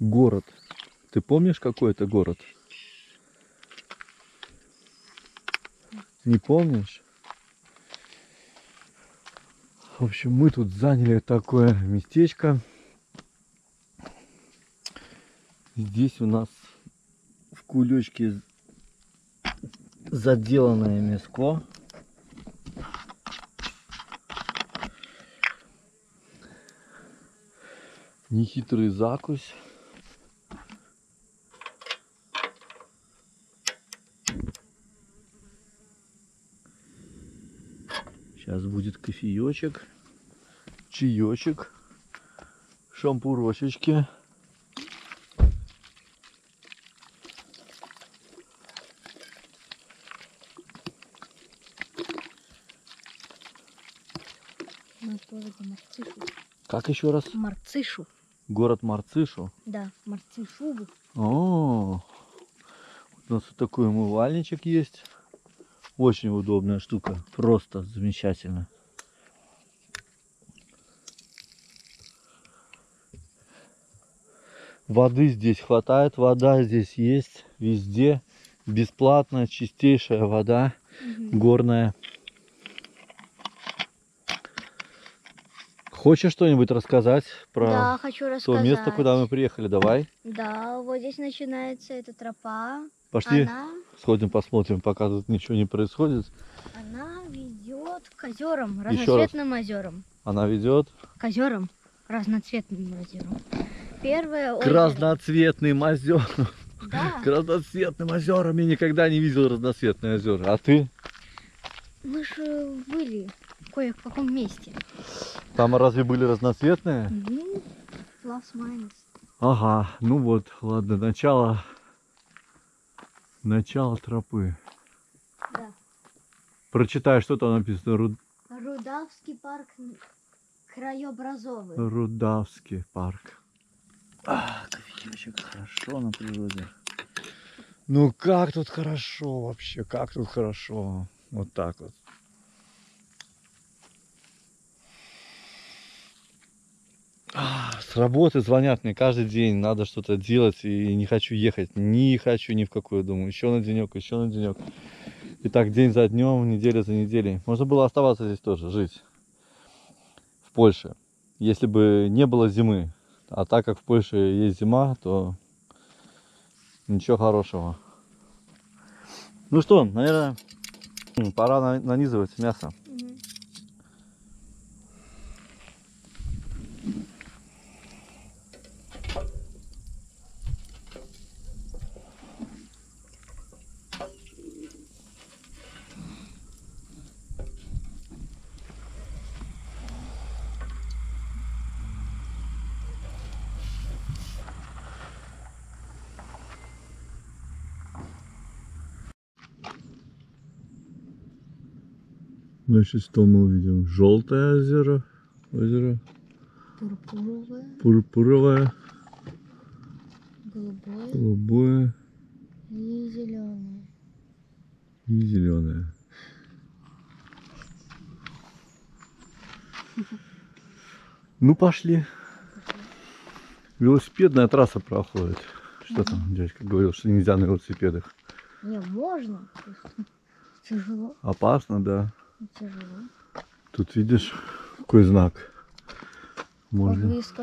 Город. Ты помнишь, какой это город? Не помнишь? В общем, мы тут заняли такое местечко. Здесь у нас в кулечке заделанное мяско. Нехитрый закусь. Сейчас будет кофеечек, чаечек, шампурошечки. Мы в городе Марцишу. Как еще раз? Марцишу. Город Марцишу. Да, Марцишубу. О, у нас вот такой умывальничек есть. Очень удобная штука. Просто замечательно. Воды здесь хватает, вода здесь есть везде. Бесплатная, чистейшая вода, горная. Хочешь что-нибудь рассказать про Да, хочу то рассказать. место, куда мы приехали? Давай. Да, вот здесь начинается эта тропа. Пошли, Она, сходим, посмотрим, пока тут ничего не происходит. она ведет к озерам, разноцветным озерам. Она ведет К озерам, разноцветным озерам. Первое к озеро. разноцветным озерам. Да, К разноцветным озерам. Я никогда не видел разноцветные озера. А ты? мы же были кое в каком месте. Там разве были разноцветные? Ну, plus minus. Ага, ну вот, ладно, начало, начало тропы. Да. Прочитай, что там написано. Ру- Рудавский парк краеобразовый. Рудавский парк. А, кофеечек, хорошо на природе. Ну как тут хорошо вообще, как тут хорошо. Вот так вот. С работы звонят мне каждый день, надо что-то делать, и не хочу ехать, не хочу ни в какую, думаю, еще на денек, еще на денек. И так день за днем, неделя за неделей. Можно было оставаться здесь тоже, жить. В Польше. Если бы не было зимы. А так как в Польше есть зима, то ничего хорошего. Ну что, наверное, пора на- нанизывать мясо. Значит, что мы увидим? Желтое озеро, озеро Пурпуровое, пурпуровое, голубое голубое и зеленое. и зеленое. Ну пошли. Велосипедная трасса проходит. Что там дядька говорил, что нельзя на велосипедах? Не, можно. Тяжело, Опасно, да. Тяжело. Тут видишь, какой знак. Можно. С.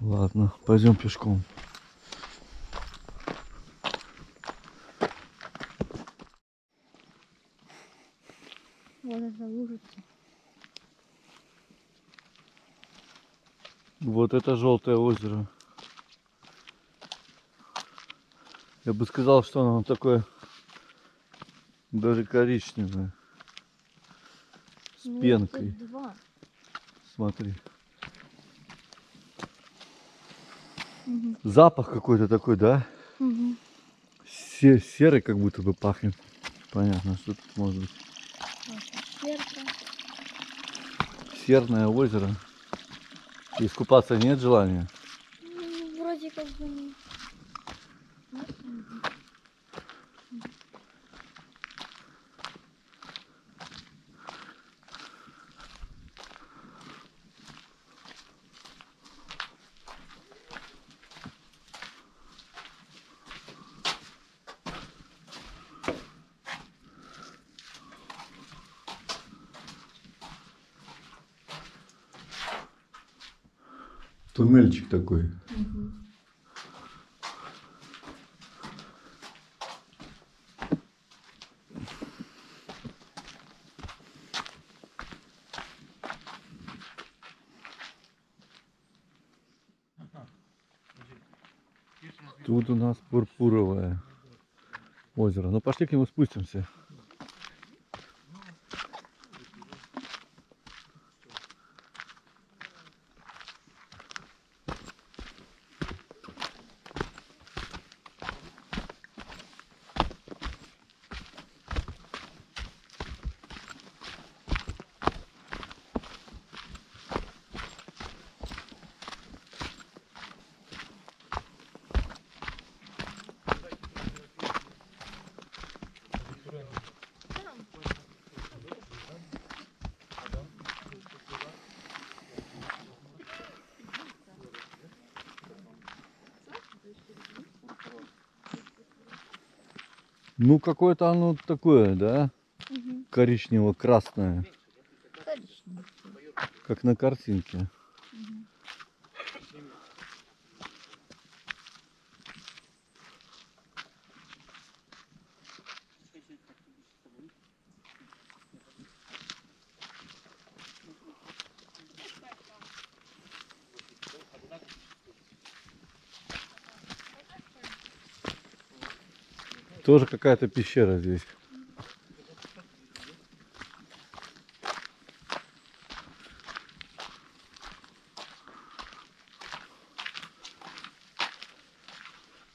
Ладно, пойдем пешком. Вот это лужица. Вот это желтое озеро. Я бы сказал, что оно такое даже коричневое. С Ну, пенкой. два. Смотри. Мгм. Запах какой-то такой, да? Се- серый как будто бы пахнет. Понятно, что тут может быть. Сверху. Серное озеро. Искупаться нет желания? Ну, вроде как бы не. Туннельчик такой. Тут у нас пурпуровое озеро. Ну пошли к нему спустимся. Ну какое-то оно такое, да? Угу. Коричнево-красное, как на картинке. Тоже какая-то пещера здесь.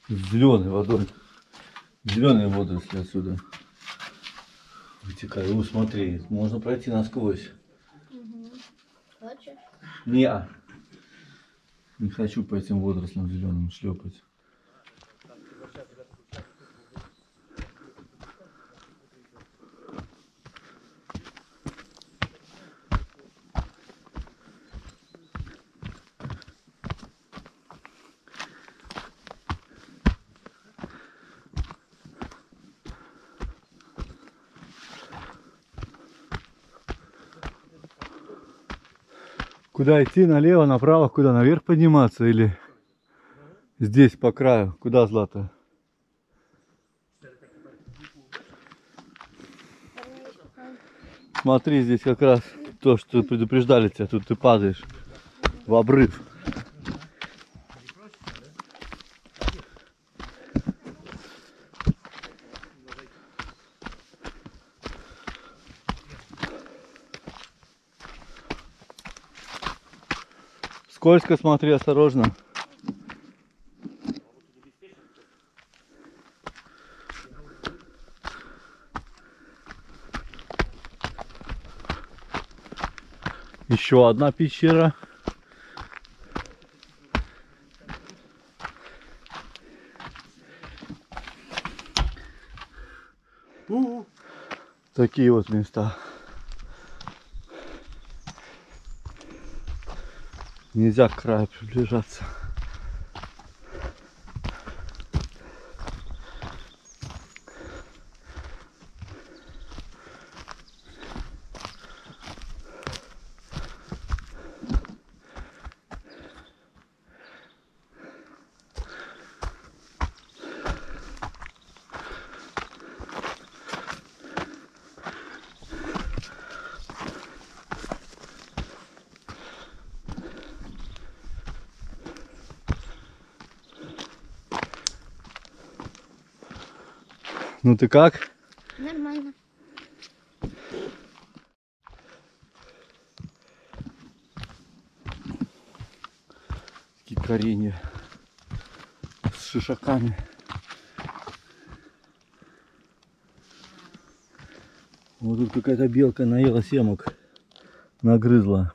Зеленой водой. Зеленые водоросли отсюда вытекают. Ну, смотри, можно пройти насквозь. Угу. Хочешь? Не, не хочу по этим водорослям зеленым шлепать. Куда идти? Налево, направо? Куда? Наверх подниматься или здесь по краю? Куда, Злата? Смотри, здесь как раз то, что предупреждали тебя, тут ты падаешь в обрыв. Скользко, смотри, осторожно. Еще одна пещера. Такие вот места. Нельзя к краю приближаться. Ну ты как? Нормально. Такие коренья с шишаками. Вот тут какая-то белка наела семок, нагрызла.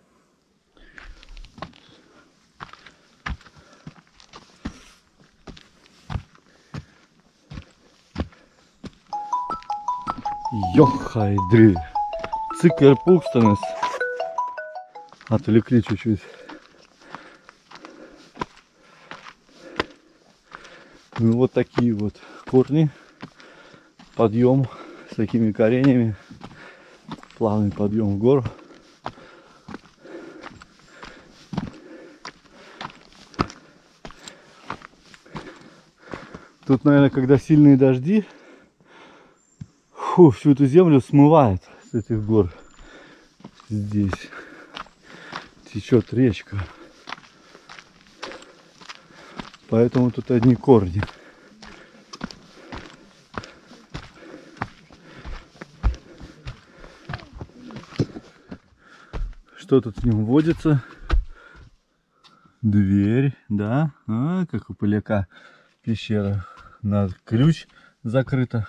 Йохайды. Цикер пукстанес. Отвлекли чуть-чуть. Ну вот такие вот корни. Подъем с такими коренями. Плавный подъем в гору. Тут, наверное, когда сильные дожди, фу, всю эту землю смывает с этих гор. Здесь течет речка. Поэтому тут одни корни. Что тут в нем водится? Дверь, да? А, как у поляка пещера. На ключ закрыта.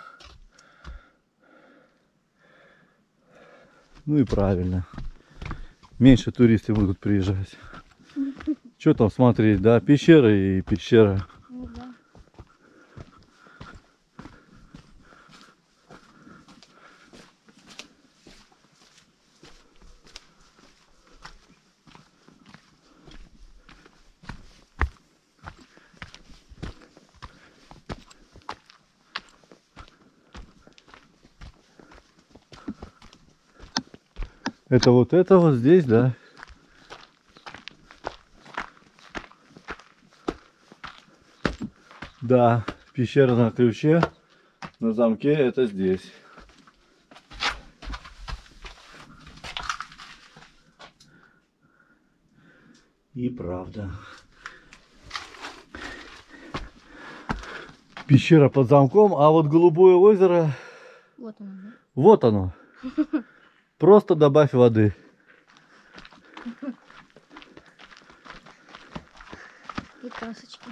Ну и правильно. Меньше туристы будут приезжать. Что там смотреть, да? Пещера и пещера. Ну да. Это вот это вот здесь, да? Да, пещера на ключе, на замке это здесь. И правда. Пещера под замком, а вот голубое озеро, Вот оно, да? вот оно. Просто добавь воды. И красочки.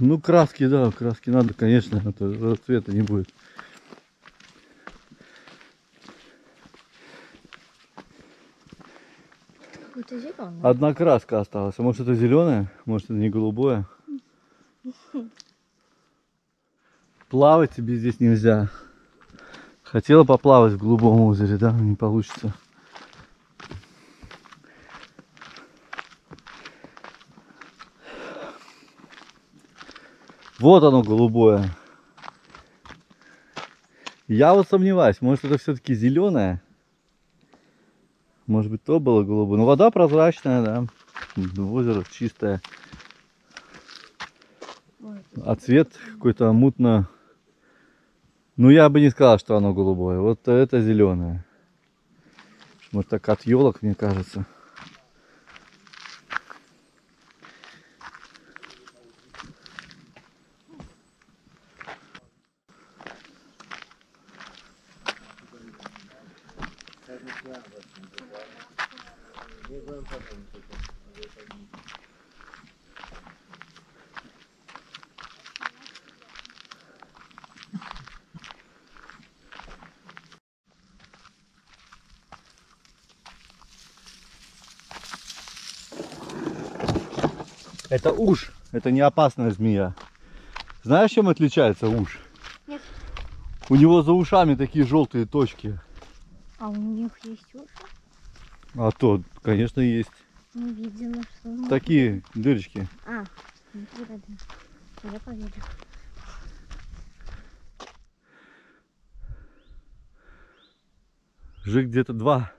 Ну, краски, да, краски надо, конечно, а то расцвета не будет. Одна краска осталась. А может это зеленая? Может это не голубое? Плавать тебе здесь нельзя. Хотела поплавать в голубом озере, да? Не получится. Вот оно голубое. Я вот сомневаюсь, может это все-таки зеленое? Может быть то было голубое. Но вода прозрачная, да. Озеро чистое. А цвет какой-то мутно. Ну я бы не сказал, что оно голубое. Вот это зеленое. Может так от елок, мне кажется. Это уж. Это не опасная змея. Знаешь, чем отличается уж? Нет. У него за ушами такие желтые точки. А у них есть уши? А то, конечно, есть. Не видела, что... Такие дырочки. А. Я поверю. Уже где-то два,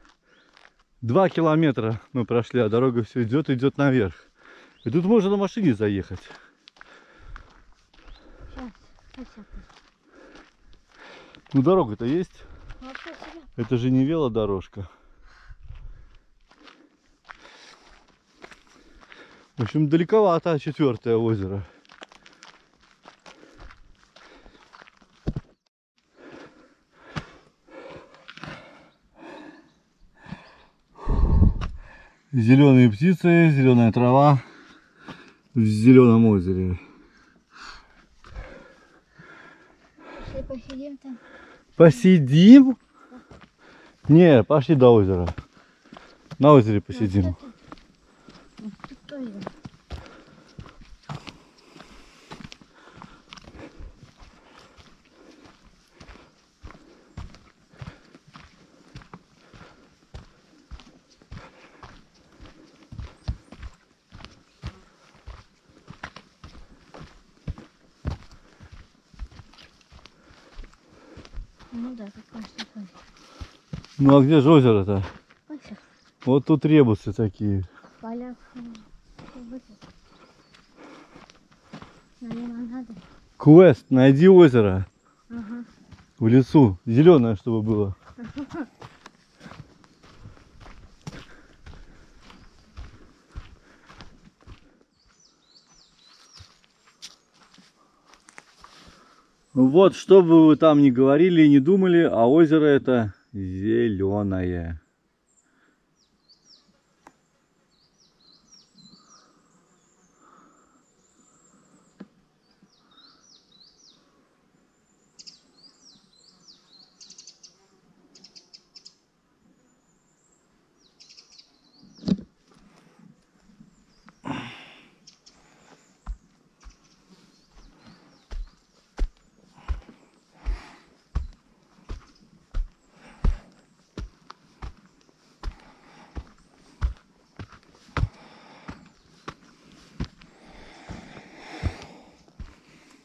два километра мы прошли, а дорога все идет, идет наверх. И тут можно на машине заехать. Сейчас. Ну дорога-то есть. Это же не велодорожка. В общем, далековато четвертое озеро. Зеленые птицы, зеленая трава в зеленом озере. Пошли посидим там. Посидим? Не, пошли до озера. На озере посидим. Ну, Ну да, как кажется. Ну а где же озеро-то? Озеро. Вот тут ребусы такие. Лимонаде. Квест, найди озеро Ага. в лесу. Зеленое, чтобы было. Вот, что бы вы там ни говорили и не думали, а озеро это зеленое.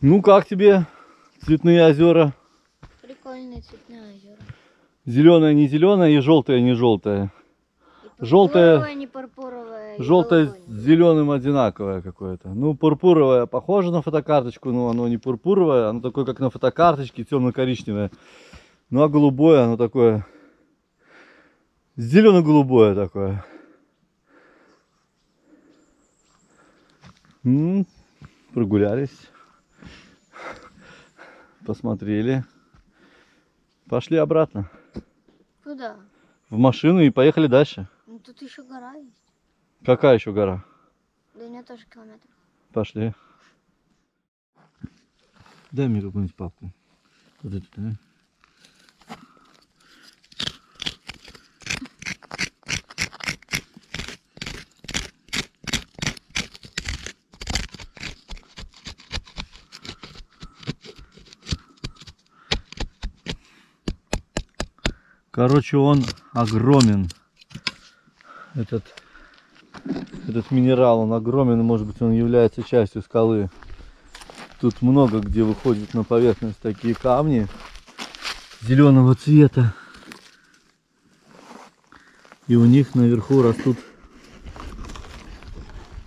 Ну как тебе цветные озера? Прикольные цветные озера. Зеленое не зеленое и желтое не Желтое- пурпуровое, не Желтое голубое с зеленым одинаковое какое-то. Ну, пурпуровое похоже на фотокарточку, но оно не пурпуровое, оно такое, как на фотокарточке, темно-коричневое. Ну, а голубое, оно такое зелено-голубое такое. М, Прогулялись, посмотрели, пошли обратно Куда? в машину и поехали дальше. Ну тут еще гора есть. Какая еще гора? До нее тоже километр. Пошли. Дай мне какую-нибудь папку. Вот эту, да? Короче, он огромен. Этот этот минерал, он огромен, может быть, он является частью скалы. Тут много где выходит на поверхность такие камни зеленого цвета. И у них наверху растут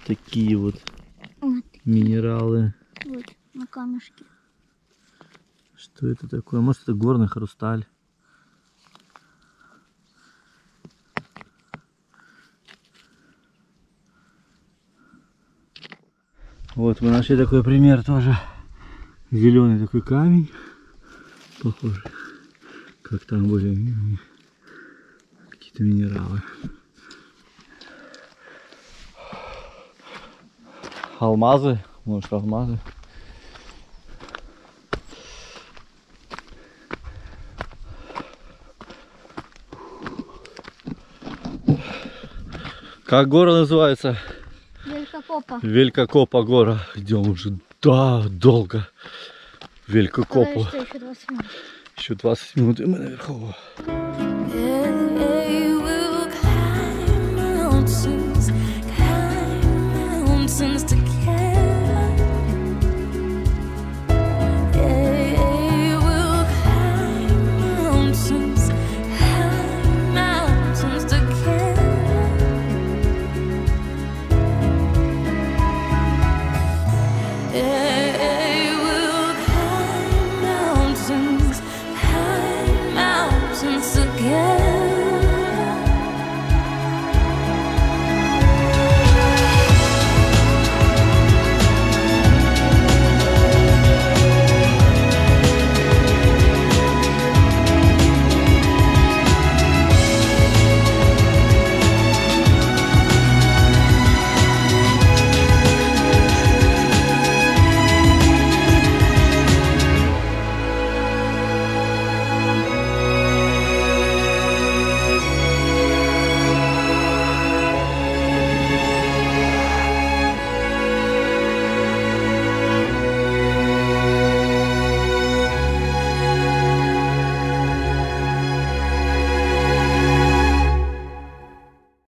такие вот Вот, минералы. вот, на камешке. Что это такое? Может, это горный хрусталь. Вот мы нашли такой пример тоже. Зеленый такой камень. Похоже. Как там были какие-то минералы. Алмазы. Может алмазы. Как гора называется? Велькопопа. Велькокопа гора. Идем уже да, долго. Что еще 20 минут. Еще 20 минут и мы наверху.